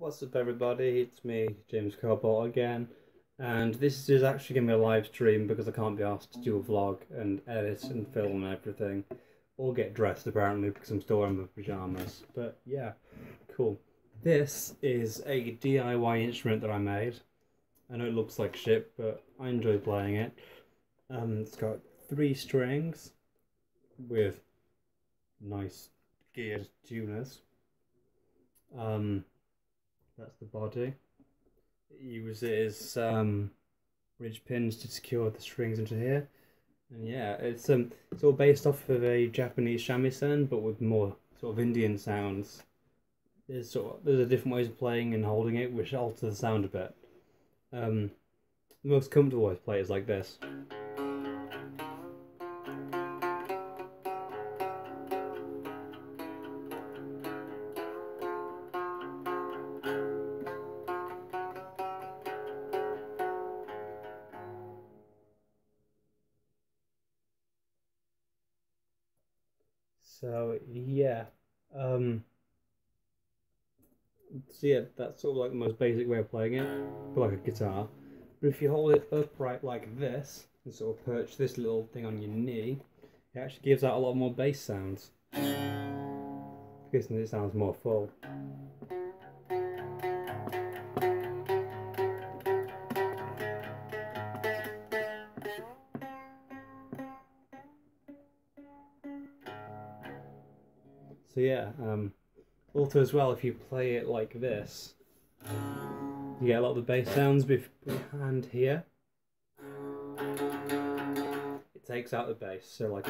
What's up everybody, it's me, James Cobalt again, and this is actually going to be a live stream because I can't be asked to do a vlog and edit and film and everything, or get dressed apparently because I'm still wearing my pyjamas, but yeah, cool. This is a DIY instrument that I made. I know it looks like shit, but I enjoy playing it. Um, it's got three strings with nice geared tuners. Um, that's the body. It uses um, bridge pins to secure the strings into here. And yeah, it's um it's all based off of a Japanese shamisen, but with more sort of Indian sounds. There's sort of, there's a different ways of playing and holding it, which alter the sound a bit. Um, the most comfortable way to play is like this. So yeah, um, so yeah, that's sort of like the most basic way of playing it, but like a guitar. But if you hold it upright like this and sort of perch this little thing on your knee, it actually gives out a lot more bass sounds. Because it sounds more full. So yeah, um, also as well, if you play it like this, you get a lot of the bass sounds behind here. It takes out the bass, so like.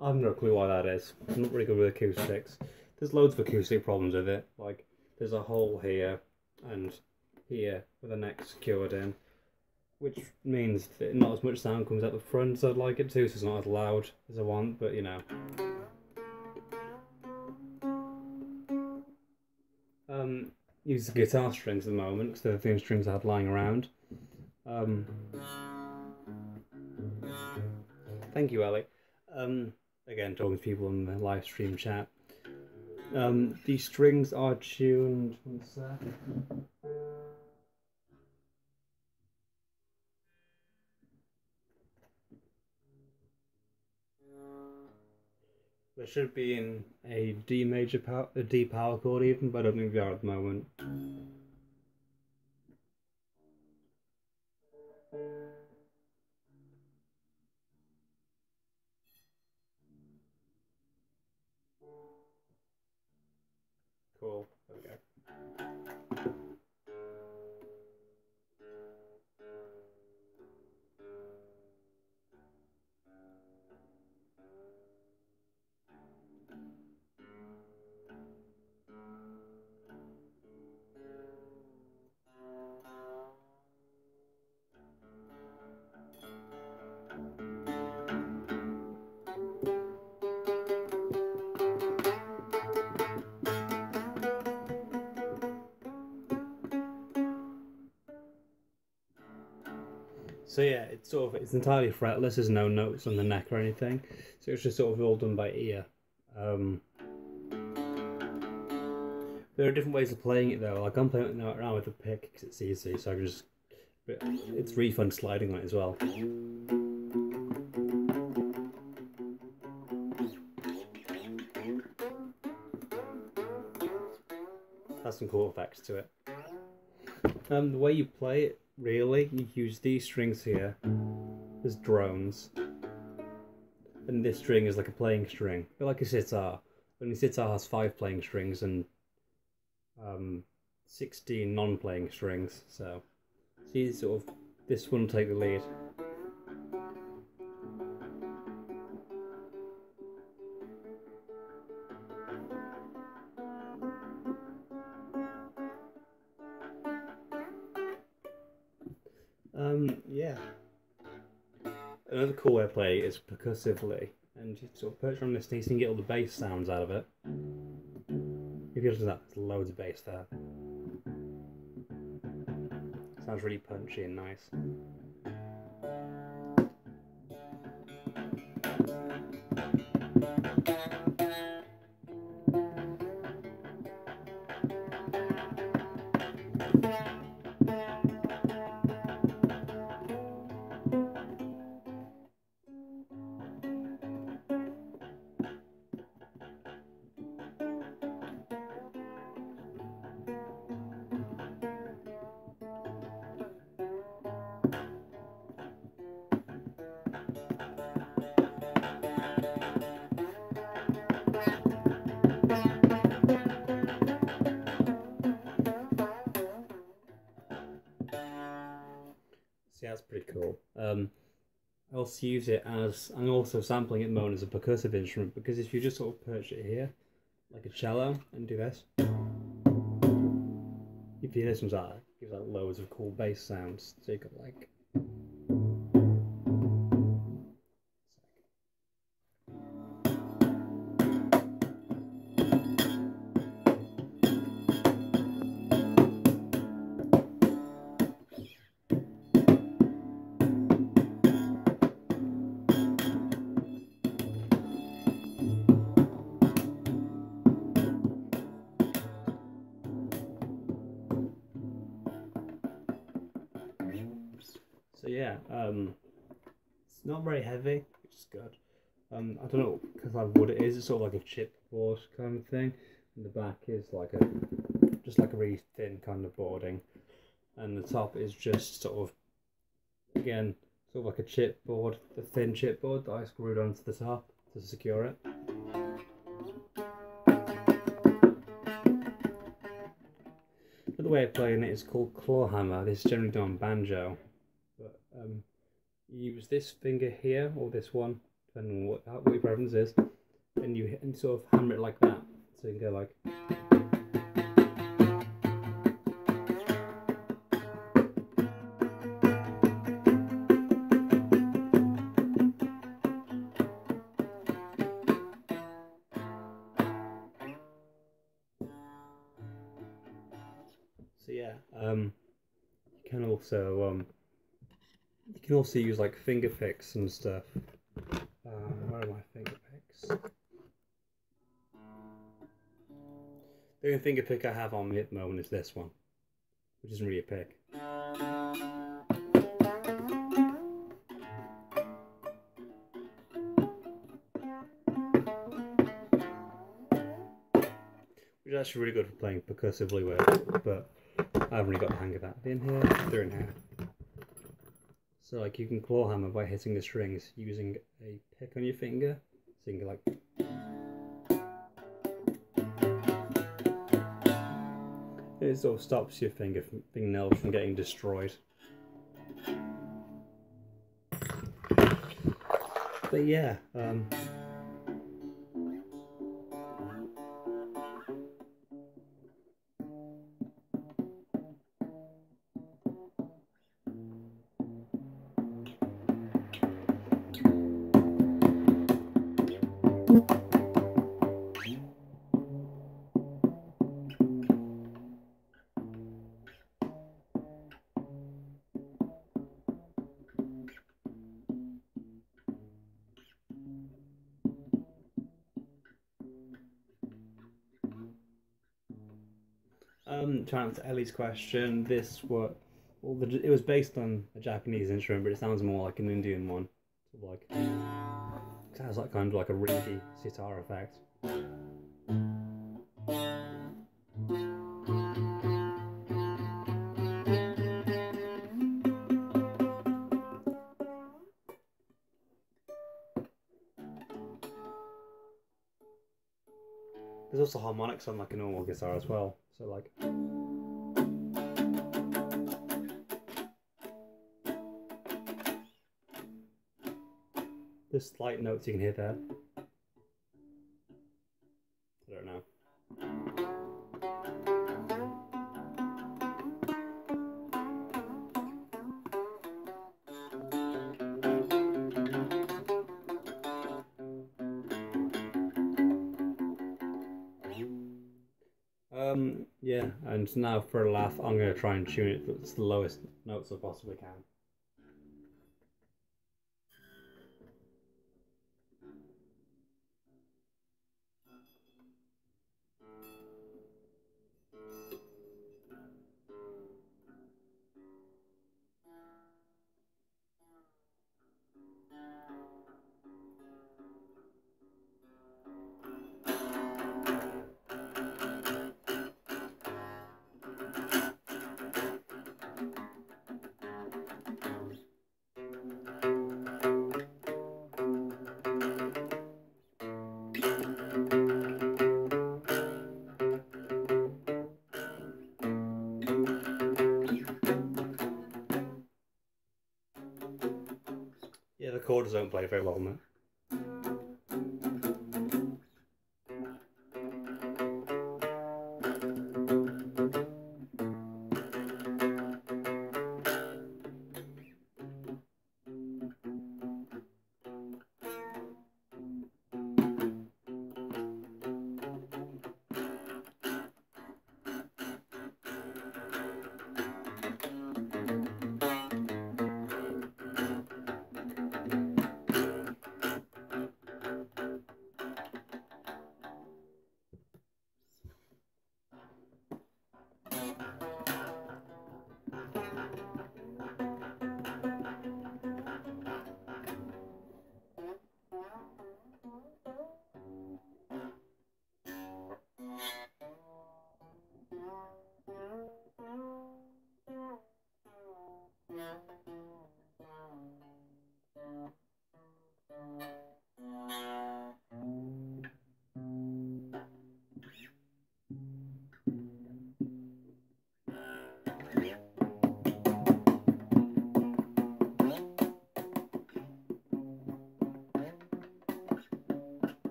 I've no clue why that is. I'm not really good with acoustics. There's loads of acoustic problems with it. Like, there's a hole here and here with the neck secured in which means that not as much sound comes out the front as I'd like it to, so it's not as loud as I want, but you know. Um, use the guitar strings at the moment, because they're the only strings I had lying around. Um, thank you, Ellie. Um, again, talking to people in the live stream chat. Um, these strings are tuned. One sec. They should be in a D major power, a D power chord even, but I don't think they are at the moment. Cool. So yeah, it's sort of it's entirely fretless. There's no notes on the neck or anything. So it's just sort of all done by ear. Um, there are different ways of playing it though. Like I'm playing it now around with a pick because it's easy, so I can just. It's really fun sliding on it as well. Has some cool effects to it. Um, the way you play it really, you use these strings here as drones. And this string is like a playing string, but like a sitar. Only sitar has five playing strings and um, 16 non-playing strings, so see sort of this one take the lead. Cool way to play is percussively, and you sort of perch on this thing, so you can get all the bass sounds out of it. If you listen to that, there's loads of bass there. Sounds really punchy and nice. that's pretty cool. Um, I also use it as, I'm also sampling it at the moment as a percussive instrument because if you just sort of perch it here, like a cello, and do this, if you hear this one's like, it gives like loads of cool bass sounds. So you got like So yeah, um, it's not very heavy, which is good. Um, I don't know because of what it is. It's sort of like a chipboard kind of thing, and the back is like a just like a really thin kind of boarding, and the top is just sort of again sort of like a chipboard, the thin chipboard that I screwed onto the top to secure it. The way of playing it is called claw hammer. This is generally done on banjo use this finger here or this one, depending on what, what your preference is, and you and sort of hammer it like that. So you can go like. So yeah, um, you can also um, can also use like finger picks and stuff. Uh, where are my finger picks? The only finger pick I have on me at the moment is this one, which isn't really a pick. Which is actually really good for playing percussively with, but I haven't really got the hang of that. In here, they're in here. So like you can claw hammer by hitting the strings using a pick on your finger. So you can like it sort of stops your finger from fingernails from getting destroyed. But yeah, um, Um, to answer Ellie's question, this what well, the, it was based on a Japanese instrument, but it sounds more like an Indian one. Like, it has like kind of like a ringy sitar effect. There's also harmonics on like a normal guitar as well. So like. There's slight notes you can hear there. Um, yeah, and now for a laugh, I'm going to try and tune it to the lowest notes I possibly can. Chords don't play very well on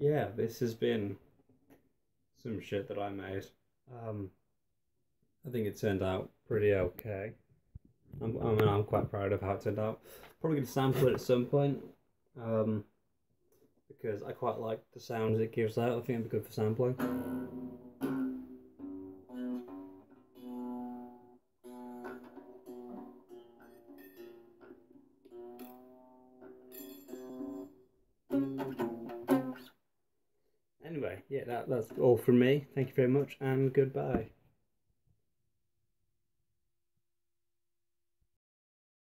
yeah, this has been some shit that I made. Um, I think it turned out pretty okay. I'm, I mean, I'm quite proud of how it turned out. Probably gonna sample it at some point, um, because I quite like the sounds it gives out. I think it'd be good for sampling. That's all from me. Thank you very much and goodbye.